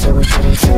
So we should